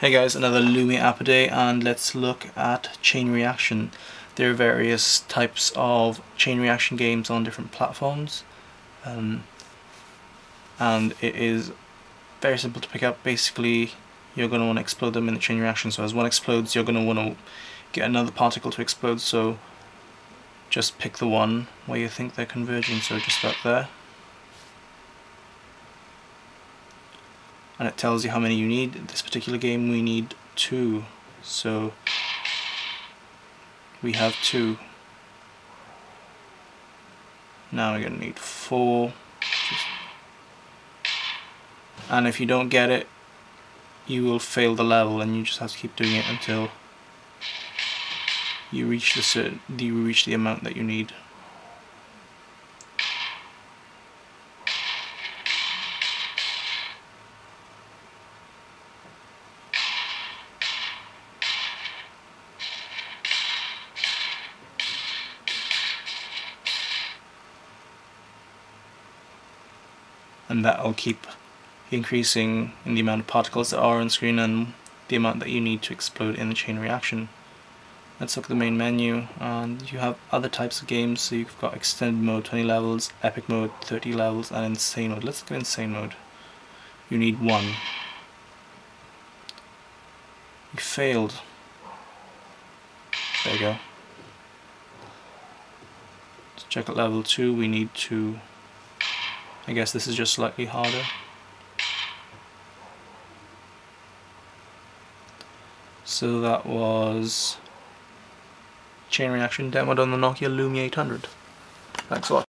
Hey guys, another Lumi app a day and let's look at chain reaction. There are various types of chain reaction games on different platforms um, and it is very simple to pick up. Basically you're going to want to explode them in the chain reaction so as one explodes you're going to want to get another particle to explode so just pick the one where you think they're converging so just about there and it tells you how many you need. In this particular game we need two, so we have two. Now we're going to need four. And if you don't get it, you will fail the level and you just have to keep doing it until you reach the you reach the amount that you need. And that will keep increasing in the amount of particles that are on screen and the amount that you need to explode in the chain reaction. Let's look at the main menu and you have other types of games so you've got extended mode 20 levels, epic mode 30 levels and insane mode. Let's look at insane mode. You need one. You failed. There you go. Let's check at level 2 we need to I guess this is just slightly harder. So that was chain reaction demoed on the Nokia Lumia 800. Thanks a lot.